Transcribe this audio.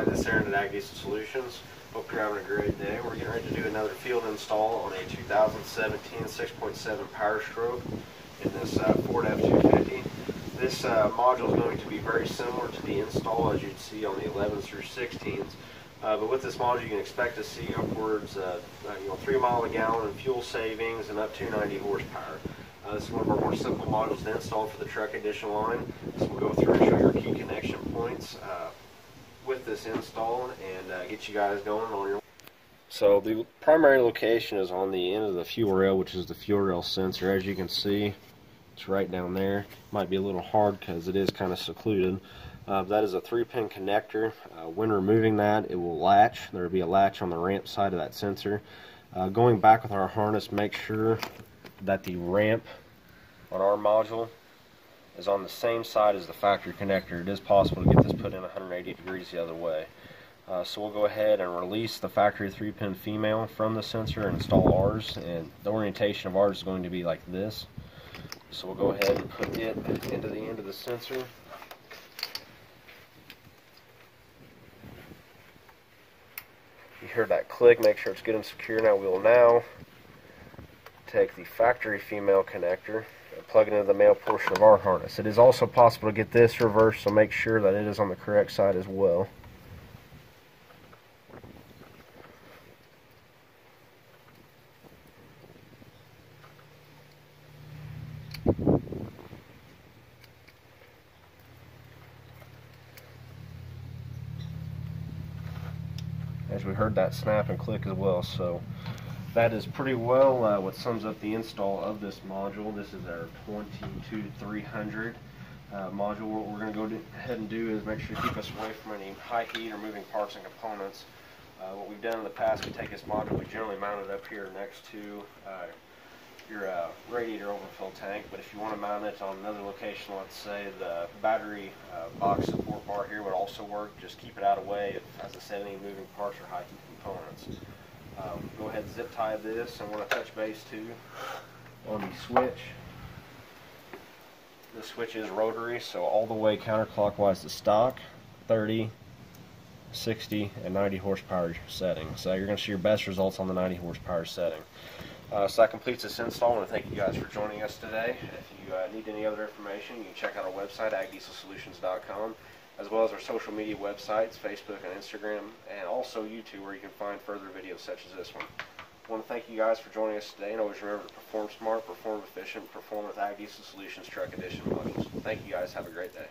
This is there at Ag Diesel Solutions. Hope you're having a great day. We're getting ready to do another field install on a 2017 6.7 Power Stroke in this uh, Ford F-250. This uh, module is going to be very similar to the install as you'd see on the 11s through 16s. Uh, but with this module, you can expect to see upwards, uh, you know, three mile a gallon in fuel savings and up to 90 horsepower. Uh, this is one of our more simple modules to install for the truck edition line. So we'll go through and show your key connection points. Uh, with this install and uh, get you guys going on your. So the primary location is on the end of the fuel rail, which is the fuel rail sensor. As you can see, it's right down there. Might be a little hard because it is kind of secluded. Uh, that is a three pin connector. Uh, when removing that, it will latch. There will be a latch on the ramp side of that sensor. Uh, going back with our harness, make sure that the ramp on our module is on the same side as the factory connector. It is possible to get this put in 180 degrees the other way. Uh, so we'll go ahead and release the factory 3-pin female from the sensor and install ours. And the orientation of ours is going to be like this. So we'll go ahead and put it into the end of the sensor. You hear that click, make sure it's good and secure. Now we will now take the factory female connector and plug it into the male portion of our harness. It is also possible to get this reversed, so make sure that it is on the correct side as well. as we heard that snap and click as well so that is pretty well uh, what sums up the install of this module. This is our 22300 uh, module. What we're going to go ahead and do is make sure to keep us away from any high heat or moving parts and components. Uh, what we've done in the past we take this module we generally mount it up here next to uh, your uh, radiator overfill tank, but if you want to mount it on another location, let's say the battery uh, box support bar here would also work. Just keep it out of the way. If, as I said, any moving parts or high heat components. Um, go ahead and zip tie this. I want to touch base too on the switch. The switch is rotary, so all the way counterclockwise to stock, 30, 60, and 90 horsepower setting. So you're going to see your best results on the 90 horsepower setting. Uh, so that completes this install. I want to thank you guys for joining us today. If you uh, need any other information, you can check out our website, agdieselSolutions.com, as well as our social media websites, Facebook and Instagram, and also YouTube, where you can find further videos such as this one. I want to thank you guys for joining us today, and always remember to perform smart, perform efficient, perform with Ag Diesel Solutions Truck Edition modules. Thank you guys. Have a great day.